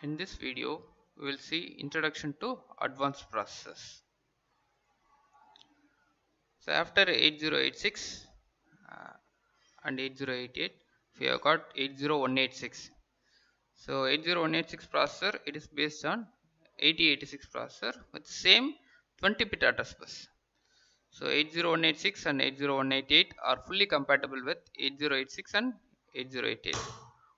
In this video, we will see introduction to advanced processors. So after 8086 uh, and 8088, we have got 80186. So 80186 processor, it is based on 8086 processor with same 20 bit address bus. So 80186 and 80188 are fully compatible with 8086 and 8088.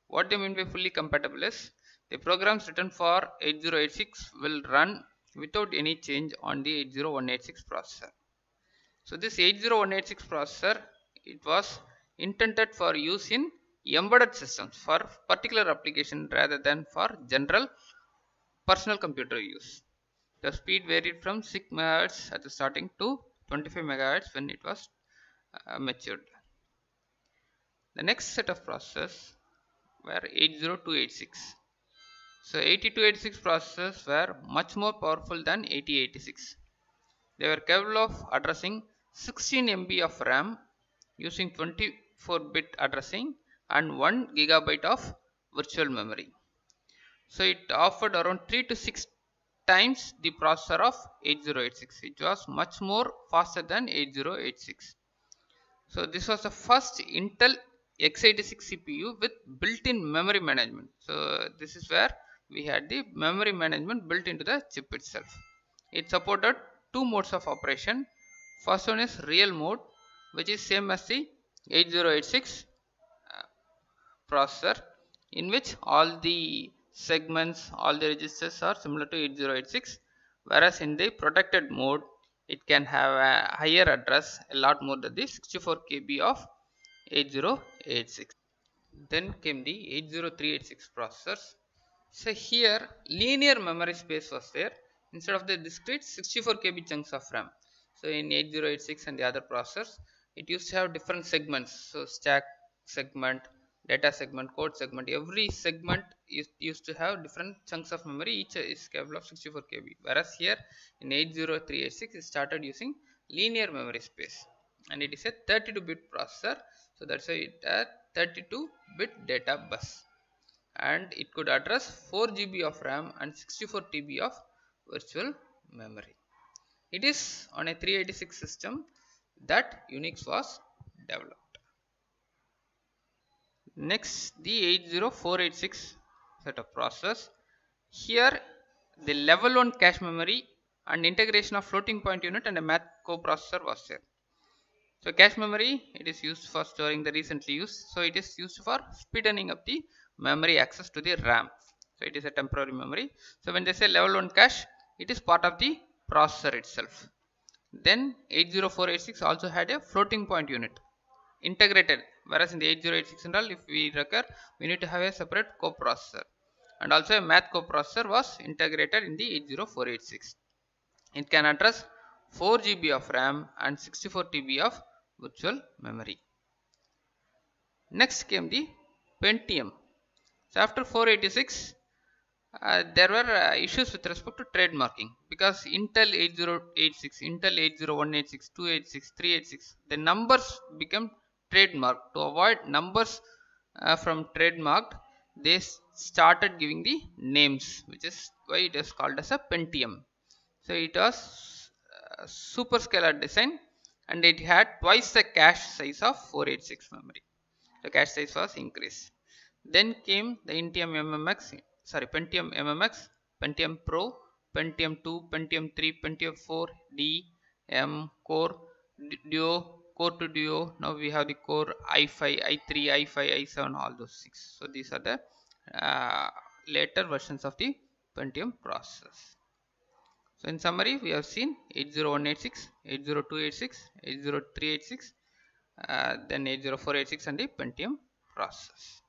What they mean by fully compatible is the programs written for 8086 will run without any change on the 80186 processor. So this 80186 processor it was intended for use in embedded systems for particular application rather than for general personal computer use. The speed varied from 6 MHz at the starting to 25 MHz when it was uh, matured. The next set of processors were 80286. So 8286 processors were much more powerful than 8086. They were capable of addressing 16 MB of RAM using 24 bit addressing and 1 gigabyte of virtual memory. So it offered around 3 to 6 times the processor of 8086. It was much more faster than 8086. So this was the first Intel x86 CPU with built-in memory management. So this is where we had the memory management built into the chip itself. It supported two modes of operation. First one is real mode which is same as the 8086 uh, processor in which all the segments all the registers are similar to 8086 whereas in the protected mode it can have a higher address a lot more than the 64 KB of 8086 then came the 80386 processors so here linear memory space was there. Instead of the discrete 64 KB chunks of RAM. So in 8086 and the other processors it used to have different segments. So stack segment data segment code segment every segment used to have different chunks of memory. Each is capable of 64 KB. Whereas here in 80386 it started using linear memory space. And it is a 32 bit processor. So that's why it has 32 bit data bus and it could address 4 GB of RAM and 64 TB of virtual memory. It is on a 386 system that Unix was developed. Next the 80486 set of processors here the level 1 cache memory and integration of floating point unit and a math coprocessor was there. So cache memory it is used for storing the recently used so it is used for speeding up the memory access to the ram. So it is a temporary memory. So when they say level 1 cache it is part of the processor itself. Then 80486 also had a floating point unit integrated. Whereas in the 8086 and all if we recur we need to have a separate coprocessor. And also a math coprocessor was integrated in the 80486 it can address 4 GB of RAM and 64 TB of virtual memory. Next came the Pentium so after 486 uh, there were uh, issues with respect to trademarking. Because Intel 8086, Intel 80186, 286, 386 the numbers become trademark to avoid numbers uh, from trademarked they started giving the names which is why it is called as a Pentium. So it was uh, super scalar design and it had twice the cache size of 486 memory. The cache size was increased then came the Intium MMX sorry Pentium MMX Pentium Pro Pentium 2 Pentium 3 Pentium 4 D M core Duo core 2 duo. Now we have the core i5 i3 i5 i7 all those six so these are the uh, later versions of the pentium processors so in summary we have seen 80186 80286 80386 uh, then 80486 and the pentium process